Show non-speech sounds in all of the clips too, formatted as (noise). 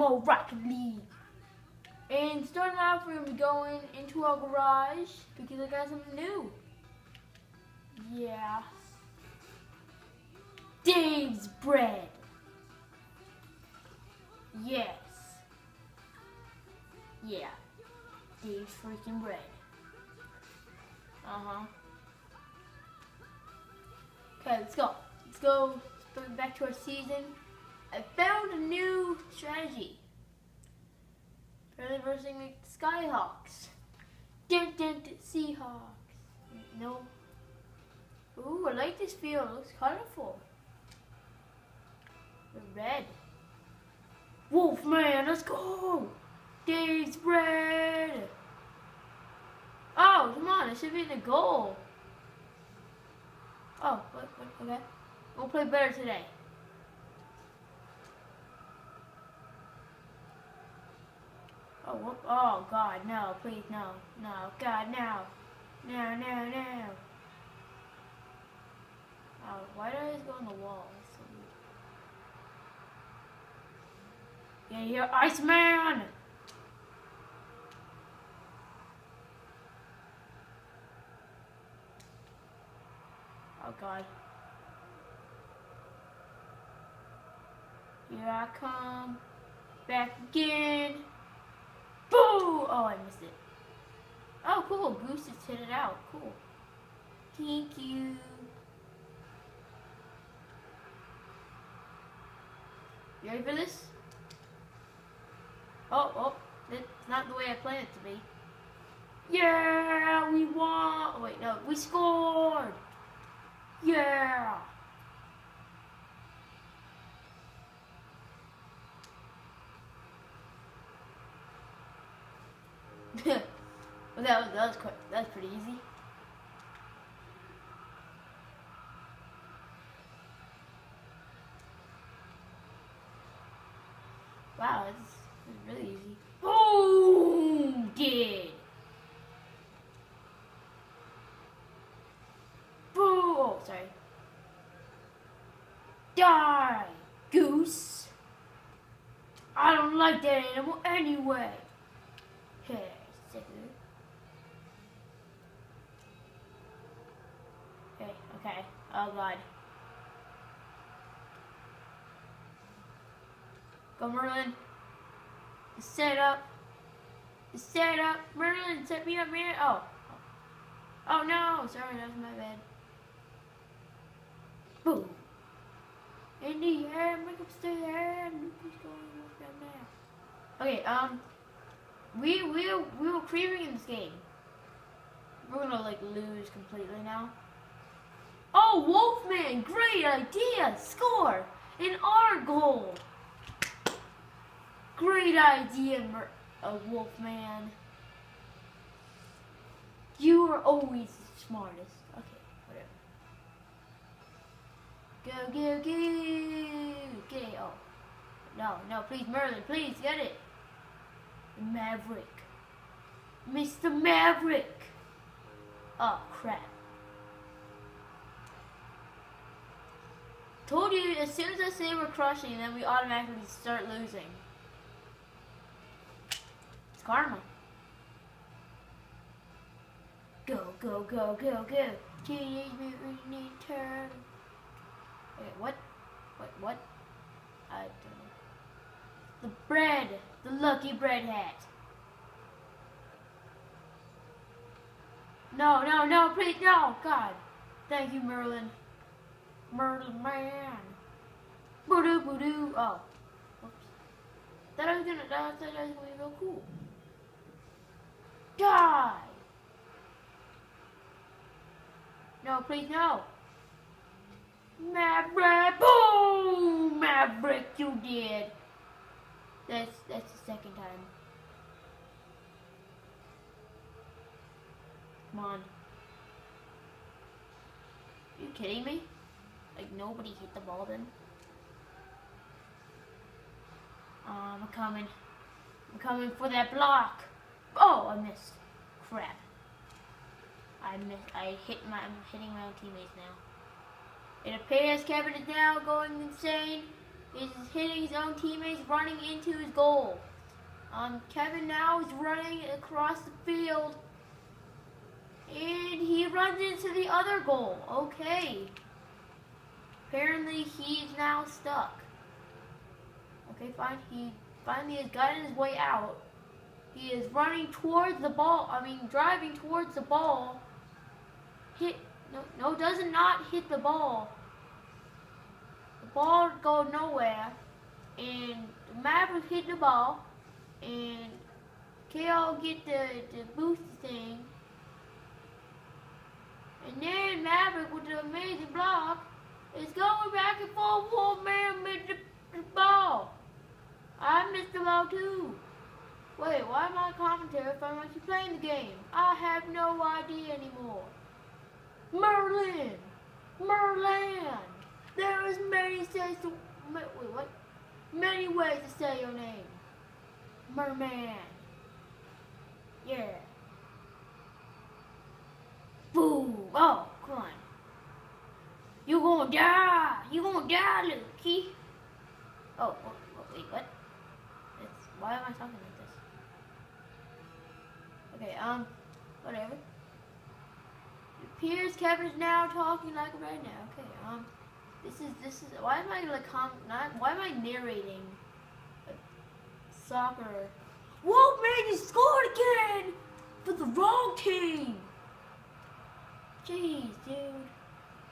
more Rocket League. And starting off, we're going to be going into our garage because I got something new. Yeah. Dave's Bread. Yes. Yeah. Dave's freaking bread. Uh-huh. Okay, let's go. Let's go back to our season. I found a new strategy. Apparently versing the Skyhawks. Dun, dun, Seahawks. No. Ooh, I like this field. It looks colorful. The red. Wolfman, let's go! Dave's red! Oh, come on, it should be the goal. Oh, what, what, okay. We'll play better today. Oh, what, oh, God, no, please, no, no, God, no, no, no, no. Oh, why do I always go on the wall? Yeah, you're Iceman! Oh god. Here I come. Back again. Boo! Oh, I missed it. Oh, cool. Goose just hit it out. Cool. Thank you. You ready for this? Oh, oh. It's not the way I planned it to be. Yeah, we won. Oh, wait, no. We scored. Yeah! well, that was that was quite that's pretty easy. Wow, it's, really easy. Boom! Did. Oh, sorry. Die, goose. I don't like that animal anyway. Hey, sicker. Okay, okay. Oh god. Go Merlin. Set up. Set up. Merlin, set me up, man. Oh. Oh no, sorry, that was my bad. Boom. In the air, make up stay there. Okay, um, we we we were creeping in this game. We're gonna like lose completely now. Oh, Wolfman, great idea! Score in our goal. Great idea, Mer uh, Wolfman. You are always the smartest. Okay, whatever. Go, go, go! Okay, oh. No, no, please, Merlin, please, get it! Maverick. Mr. Maverick! Oh, crap. Told you, as soon as I say we're crushing, then we automatically start losing. It's karma. Go, go, go, go, go! Teenage Mutant Ninja Turtles. Wait, what? Wait, what? I don't know. The bread! The lucky bread hat! No, no, no, please, no! God! Thank you, Merlin. Merlin man! Boo-doo, boo-doo! Oh. Whoops. That I was gonna, that, that was gonna be real cool. Die! No, please, no! Maverick! Boom! Maverick, you did. That's that's the second time. Come on. Are you kidding me? Like nobody hit the ball then? Um, I'm coming. I'm coming for that block. Oh, I missed. Crap. I missed. I hit my. I'm hitting my own teammates now. It appears Kevin is now going insane. He's hitting his own teammates, running into his goal. Um, Kevin now is running across the field. And he runs into the other goal. Okay. Apparently he's now stuck. Okay, fine. He finally has gotten his way out. He is running towards the ball. I mean, driving towards the ball. Hit. No, no, does not hit the ball. The ball go nowhere. And Maverick hit the ball. And KO get the, the boost thing. And then Maverick with the amazing block is going back and forth. One man the ball. I missed the ball too. Wait, why am I commentator if I'm actually playing the game? I have no idea anymore. Merlin! Merlin! There is many ways to wait, what? Many ways to say your name. Merman. Yeah. Boom! Oh, come on. You gonna die! You gonna die, Lucky! Oh, oh, oh wait, what? It's, why am I talking like this? Okay, um, whatever. Appears Kevin's now talking like right now. Okay, um, this is, this is, why am I like, com not, why am I narrating soccer? Whoa, man, you scored again! For the wrong team! Jeez, dude.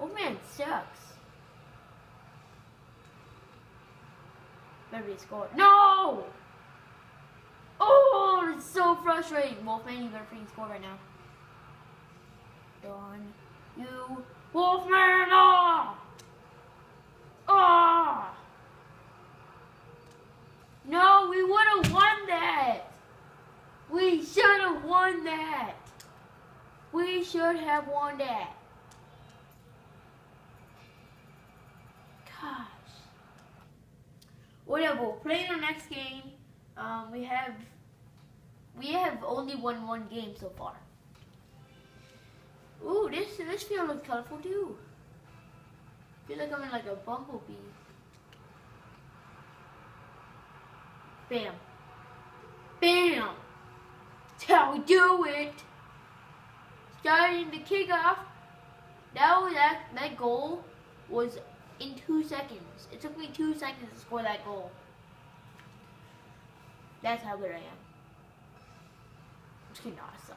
Oh man sucks. Maybe he scored. No! Oh, it's so frustrating. Wolfman, you better freaking score right now. You. Wolfman! Ah! Ah! No, we would have won that. We should have won that. We should have won that. Play our next game. Um, we have we have only won one game so far. Ooh, this this field looks colorful too. Feel like I'm in like a bumblebee. Bam. Bam. That's how we do it. Starting the kickoff. That was that that goal was in two seconds. It took me two seconds to score that goal. That's how good I am. Which cannot suck.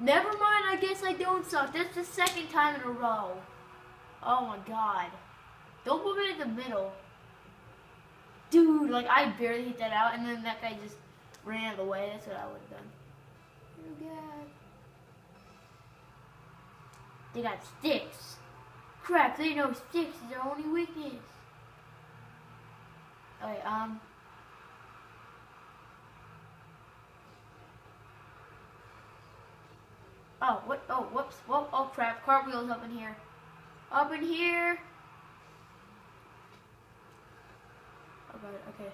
Never mind, I guess I don't suck. That's the second time in a row. Oh my god. Don't put me in the middle. Dude, like I barely hit that out and then that guy just ran out of the way. That's what I would have done. Oh god. They got sticks. Crap, they know sticks is their only weakness. Okay, um. Oh, what? Oh, whoops. Whoa, oh, crap. Cartwheel's up in here. Up in here. Oh, God, okay.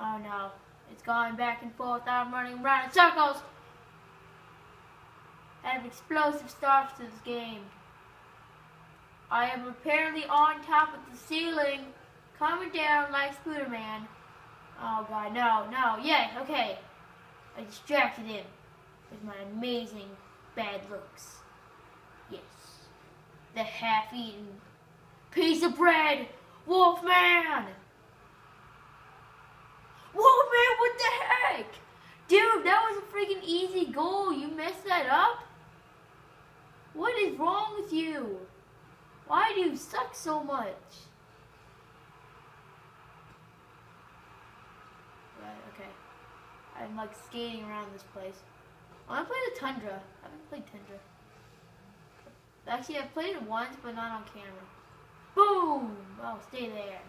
Oh, no. It's going back and forth. I'm running around in circles. I have explosive starts to this game. I am apparently on top of the ceiling, coming down like Spider-Man. Oh god, no, no, yeah, okay. I distracted him with my amazing bad looks. Yes. The half-eaten piece of bread, Wolfman! Wolfman, what the heck? Dude, that was a freaking easy goal. You messed that up? Wrong with you? Why do you suck so much? Right, okay. I'm like skating around this place. I want to play the Tundra. I haven't played Tundra. Actually, I've played it once, but not on camera. Boom! Oh, stay there.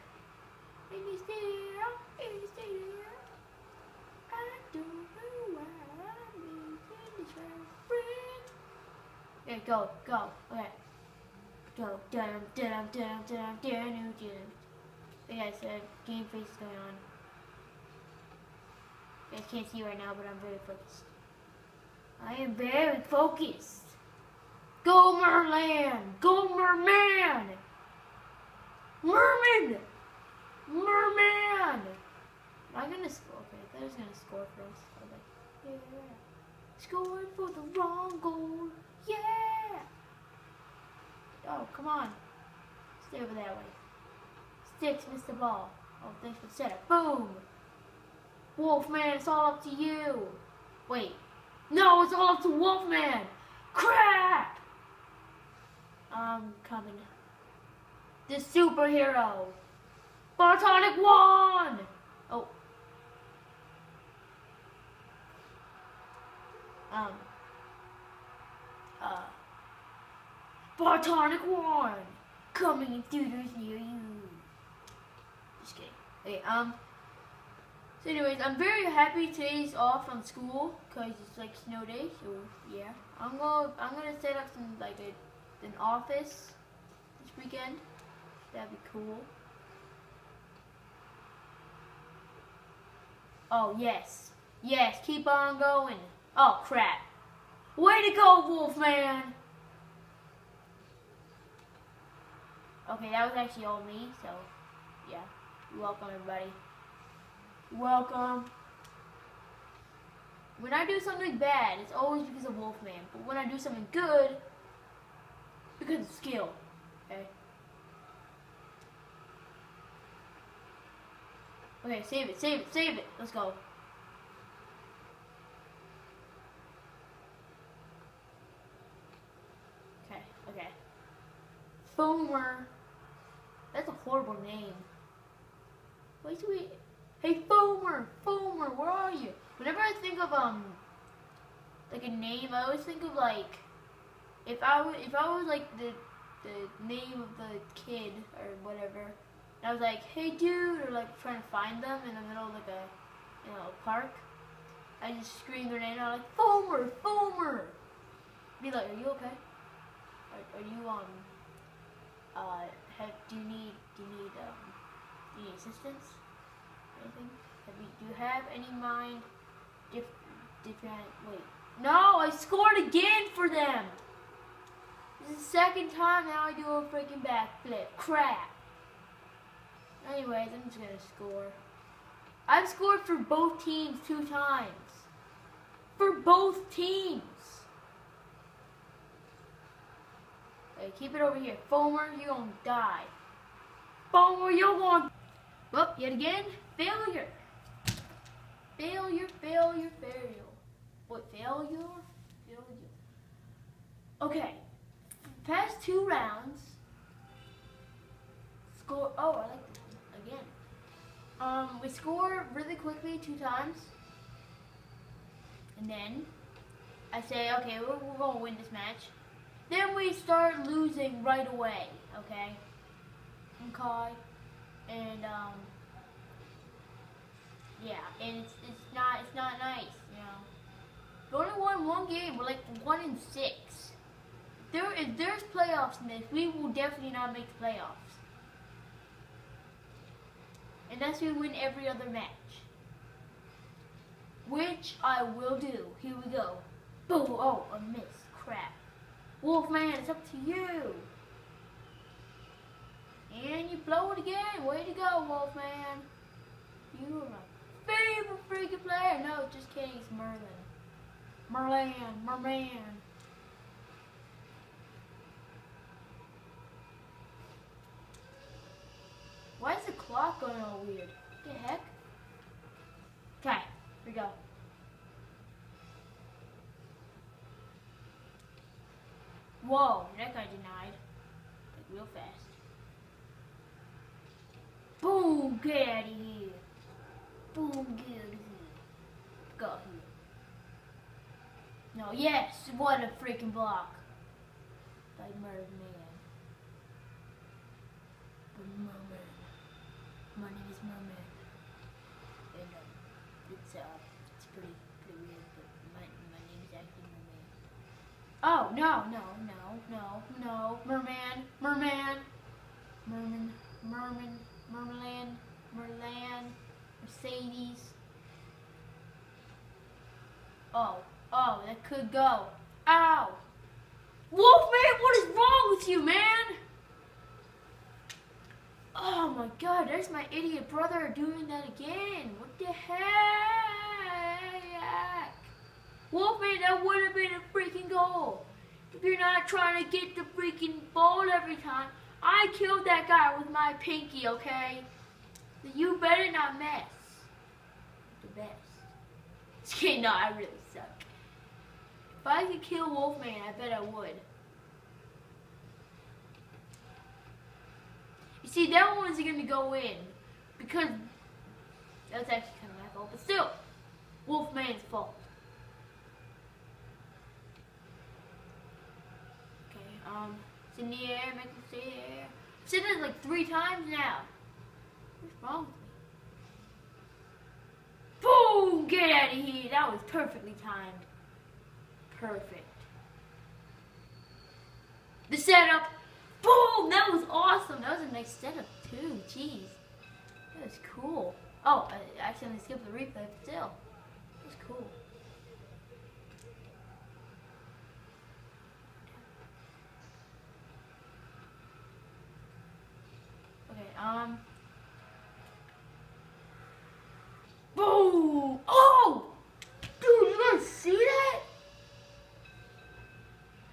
Baby, stay there. Baby, stay there. I don't know why I'm in this Okay, go, go. Okay. Go. Dum dum dum dum dum dum I said, game face is going on. Guys can't see right now, but I'm very focused. I am very focused. Go Merland! Go Merman! Merman! Merman! Am I gonna score? Okay, I thought I gonna score first. I was yeah. Scoring for the wrong goal. Yeah! Oh, come on. Stay over that way. Sticks missed the ball. Oh, thanks for the setup. Boom! Wolfman, it's all up to you. Wait. No, it's all up to Wolfman! Crap! I'm coming. The superhero. Bartonic one! Oh. Um. Uh. Bartonic one! Coming in theaters near you. Just kidding. Okay, um. So anyways, I'm very happy today's off from school because it's like snow day. So yeah, I'm gonna I'm gonna set up some like a an office this weekend. That'd be cool. Oh yes, yes, keep on going. Oh crap! Way to go, Wolfman! Okay, that was actually all me. So yeah, welcome everybody. Welcome. When I do something bad, it's always because of Wolfman. But when I do something good, it's because of skill. Okay? Okay, save it, save it, save it. Let's go. Okay, okay. Foamer. That's a horrible name. Wait we... Hey, Foamer! Foamer, where are you? Whenever I think of, um, like a name, I always think of, like, if I was, if I was, like, the, the name of the kid, or whatever, and I was like, hey, dude, or, like, trying to find them in the middle of, like, a, you know, a park, I just scream their name out, like, Foamer! Foamer! Be like, are you okay? Are, are you, um, uh, have, do you need, do you need, um, do you need assistance? Anything? Have you, do you have any mind? Dif different. Wait. No, I scored again for them. This is the second time now I do a freaking backflip. Crap. Anyways, I'm just gonna score. I've scored for both teams two times. For both teams. Okay, keep it over here. Foamer, you're gonna die. Foamer, you're gonna well, yet again, failure. Failure, failure, failure. What, failure? Failure. Okay. Past two rounds. Score. Oh, I like this one. Again. Um, we score really quickly two times. And then I say, okay, we're, we're going to win this match. Then we start losing right away, okay? Okay and um, yeah, and it's it's not it's not nice, you know. We only won one game. We're like one in six. There if there's playoffs in this, we will definitely not make the playoffs. Unless we win every other match. Which I will do. Here we go. Boom! Oh, a miss. Crap. Wolfman, it's up to you. And you blow it again. Way to go, Wolfman. You are my favorite freaking player. No, just kidding. It's Merlin. Merlin. Merman. Why is the clock going all weird? What the heck? Okay, here we go. Whoa, that guy denied. Like real fast. Boom, get out of here. Boom, get out of here. Got here. No, yes, what a freaking block. By Merman. Merman. My name is Merman. And um, it's uh, it's pretty, pretty weird, but my, my name is actually Merman. Oh, no, no, no, no, no. Merman, Merman, Merman, Merman. merman, Merland, Mercedes. Oh, oh, that could go. Ow! Wolfman, what is wrong with you, man? Oh my god, there's my idiot brother doing that again. What the heck? Wolfman, that would have been a. If you're not trying to get the freaking ball every time, I killed that guy with my pinky, okay? You better not mess. The best. (laughs) Okay, no, I really suck. If I could kill Wolfman, I bet I would. You see, that one's gonna go in. Because that's actually kind of my fault, but still, Wolfman's fault. Okay, um, it's in the air, make it stay there. Said it like three times now. What's wrong with me? Boom! Get out of here! That was perfectly timed. Perfect. The setup. Boom! That was awesome. That was a nice setup too. Jeez. That was cool. Oh, I accidentally skipped the replay, but still. That was cool. Okay, um. Boom! Oh! Dude, you guys see that?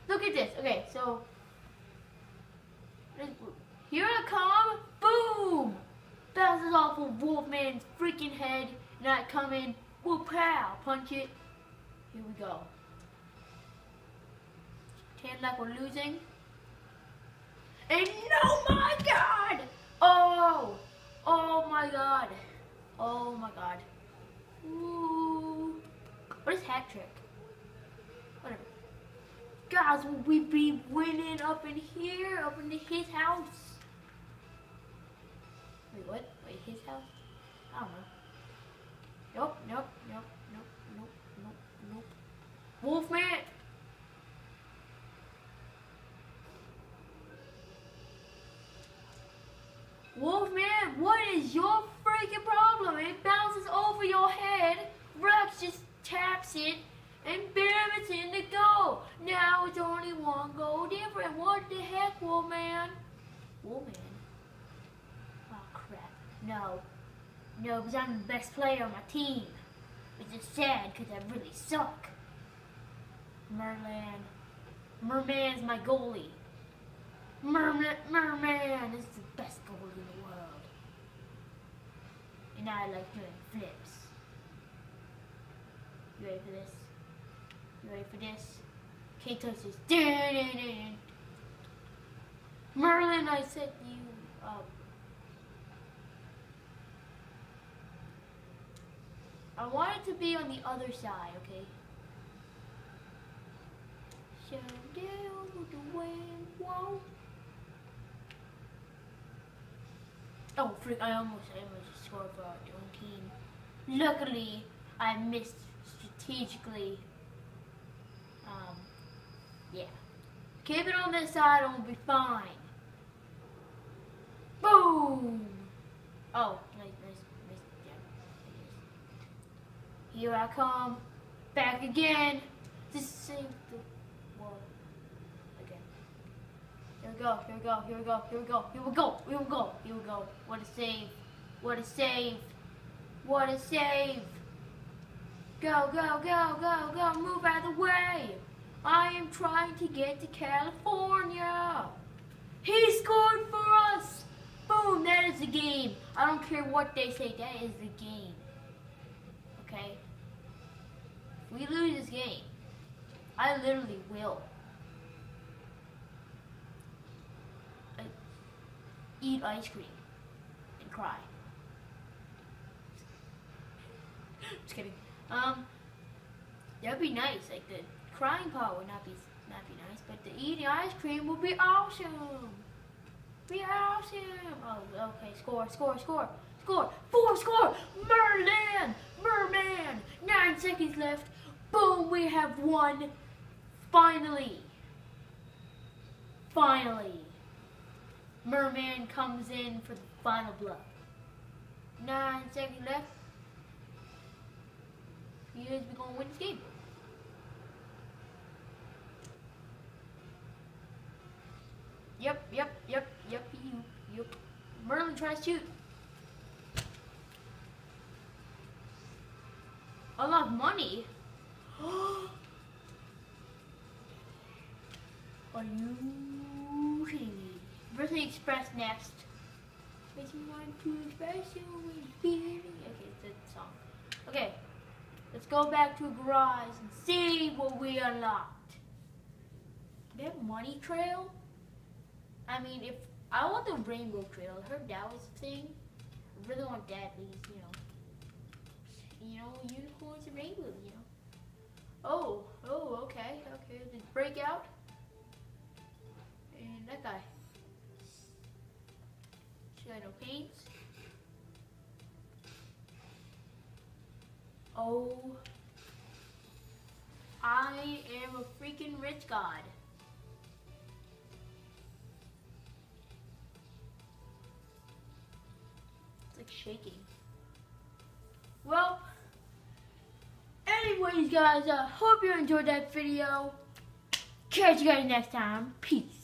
Look at this. Okay, so. Here I come. Boom! Bounces off of Wolfman's freaking head. Not coming. Whoop pow! Punch it. Here we go. Pretend like we're losing. And no, my God! Oh! Oh my God! Oh my God! Ooh. What is hat trick? Whatever. Guys, will we be winning up in here? Up in his house? Wait, what? Wait, his house? I don't know. Nope, nope, nope, nope, nope, nope, nope. Wolfman what is your freaking problem? It bounces over your head, Rex just taps it, and bam, it's in the goal. Now it's only one goal different. What the heck, Wolfman? Wolfman? Oh, crap. No. No, because I'm the best player on my team. Which is sad, because I really suck. Merman. Merman's my goalie. Merman, Merman is the best goalie in the world. And I like doing flips. You ready for this? You ready for this? Dun, dun. Merlin, I set you up. I want it to be on the other side, okay? Show down the whoa. Oh, freak, I almost, I almost scored for our own team. Luckily, I missed strategically. Um, yeah. Keep it on this side and we'll be fine. Boom! Oh, nice, nice, nice, yeah. Here I come, back again, to save the world again. Here we go, here we go, here we go, here we go, here we go, here we go, here we go. What a save, what a save, what a save. Go, go, go, go, go, move out of the way. I am trying to get to California. He scored for us. Boom, that is the game. I don't care what they say, that is the game. Okay? We lose this game, I literally will. uh, Eat ice cream and cry. (laughs) Just kidding. Um, that'd be nice. Like the crying part would not be not be nice, but the eating ice cream would be awesome. Be awesome. Oh, okay. Score, score, score, score. Four score. Merlin, Merman. Nine seconds left. Boom. We have won. Finally. Finally. Merman comes in for the final blow. Nine seconds left. You guys be gonna win this game. yep, yep, yep, yep, you, yep. Merlin tries to shoot. of money? (gasps) Are you kidding me? Birthday Express next. Me want to express you with. Okay, it's a song. Okay, let's go back to garage and see what we unlocked. That money trail? I mean, if I want the rainbow trail, I heard that was a thing. I really want that because, you know, you know, unicorns and rainbows, you know. Oh, oh, okay, okay. The breakout. And that guy. She got no paints. Oh. I am a freaking rich god. It's like shaking. Well, anyways guys, I hope you enjoyed that video. Catch you guys next time. Peace.